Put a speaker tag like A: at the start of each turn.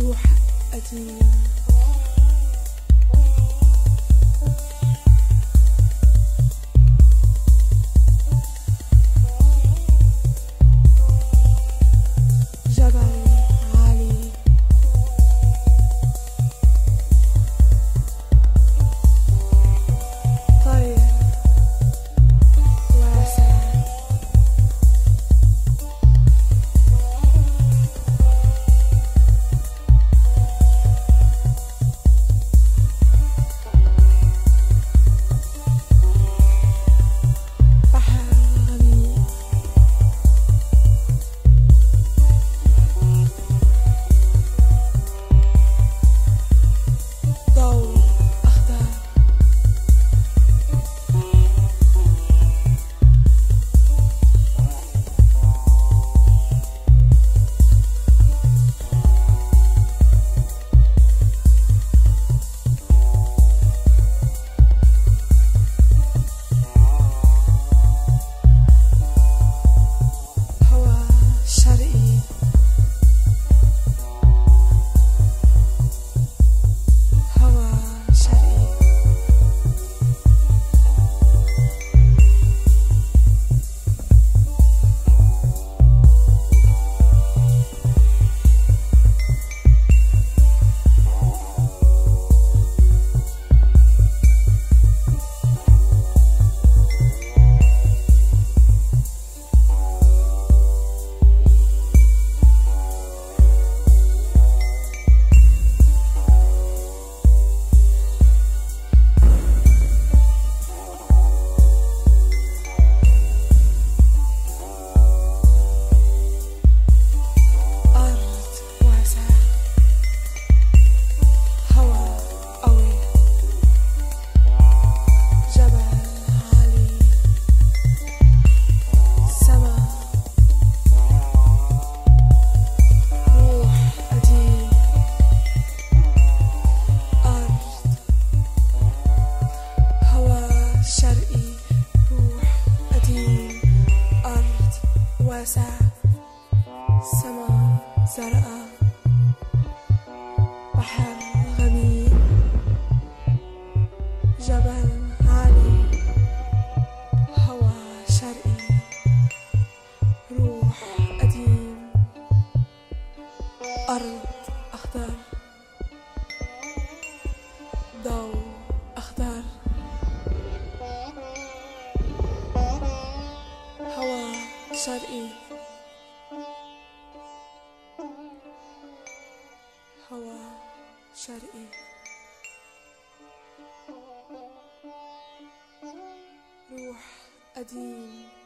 A: روحك أديم واسع سما زرقاء بحر غميق جبل عالي هوا شرقي روح قديم أرض أخضر ضوء هوا شرقي هوا شرقي روح قديم.